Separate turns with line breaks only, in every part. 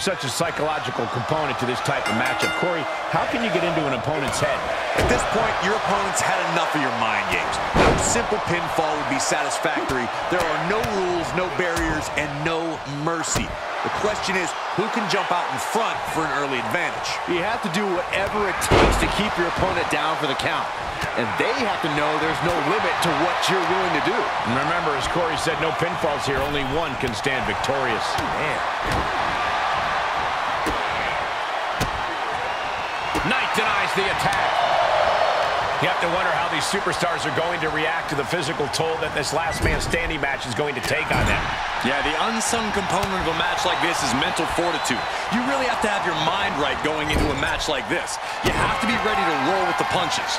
such a psychological component to this type of matchup. Corey, how can you get into an opponent's head?
At this point, your opponent's had enough of your mind games. No simple pinfall would be satisfactory. There are no rules, no barriers, and no mercy. The question is, who can jump out in front for an early advantage?
You have to do whatever it takes to keep your opponent down for the count. And they have to know there's no limit to what you're willing to do.
And remember, as Corey said, no pinfalls here. Only one can stand victorious.
Man.
Knight the attack. You have to wonder how these superstars are going to react to the physical toll that this last man standing match is going to take on them.
Yeah, the unsung component of a match like this is mental fortitude. You really have to have your mind right going into a match like this. You have to be ready to roll with the punches.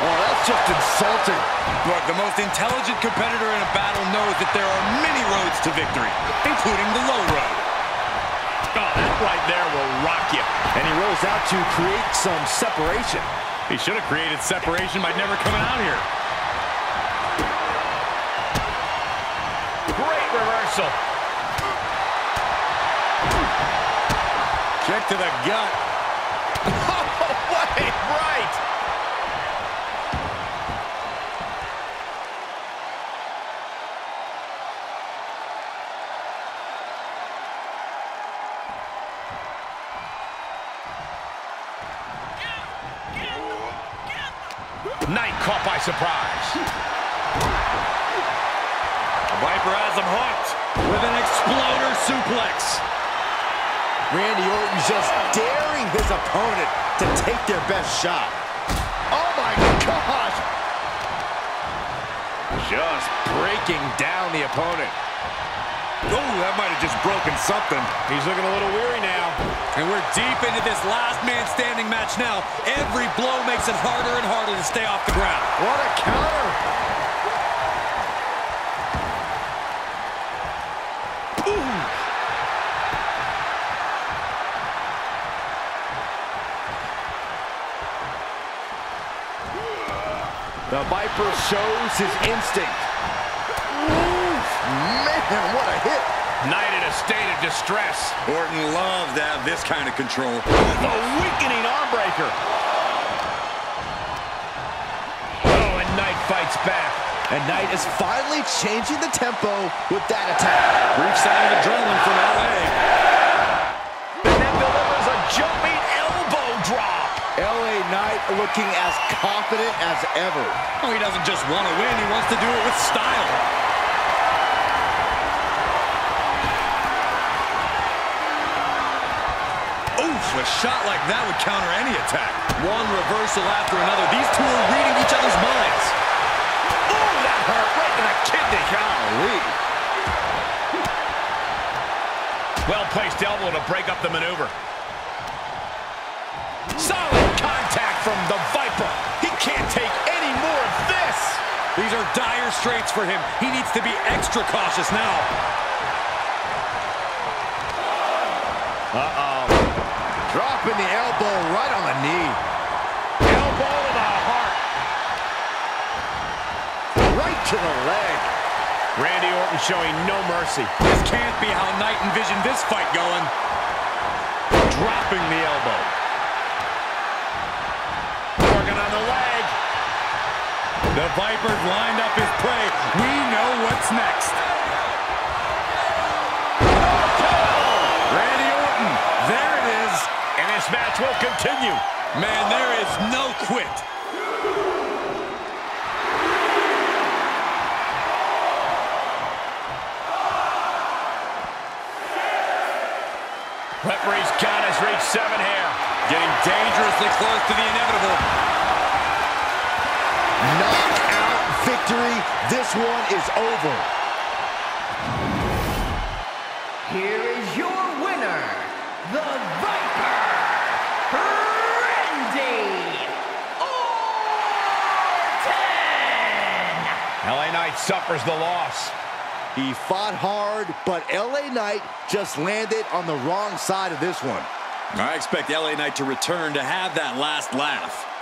Oh, that's just insulting.
Look, the most intelligent competitor in a battle knows that there are many roads to victory, including the low road.
Oh, that right there
And he rolls out to create some separation.
He should have created separation by never coming out here.
Great reversal.
Kick to the gut.
Knight caught by surprise.
Viper has him hooked with an exploder suplex.
Randy Orton just daring his opponent to take their best shot. Oh, my gosh. Just breaking down the opponent.
Oh, that might have just broken something.
He's looking a little weary now.
And we're deep into this last man standing match now. Every blow makes it harder and harder to stay off the ground.
What a counter.
Ooh.
The Viper shows his instinct. Oof, man, what a hit.
Knight in a state of distress.
Orton loves to have this kind of control.
The weakening arm breaker. Oh, and Knight fights back.
And Knight is finally changing the tempo with that attack.
Brief sign of adrenaline from LA.
And then delivers a jumping elbow drop.
LA Knight looking as confident as ever.
Oh, he doesn't just want to win, he wants to do it with style. A shot like that would counter any attack. One reversal after another. These two are reading each other's minds.
Oh, that hurt right in the kidney.
Golly.
Well-placed elbow to break up the maneuver. Solid contact from the Viper. He can't take any more of this.
These are dire straits for him. He needs to be extra cautious now.
Uh-oh. Dropping the elbow right on the knee.
Elbow to the heart.
Right to the leg.
Randy Orton showing no mercy.
This can't be how Knight envisioned this fight going.
Dropping the elbow. Working on the leg.
The Viper's lined up his prey. We know what's next. Man, there is no quit.
Referee's count has reached seven here.
Getting dangerously close to the inevitable.
Knockout victory. This one is over.
Here is your
Knight suffers the loss.
He fought hard, but LA Knight just landed on the wrong side of this one.
I expect LA Knight to return to have that last laugh.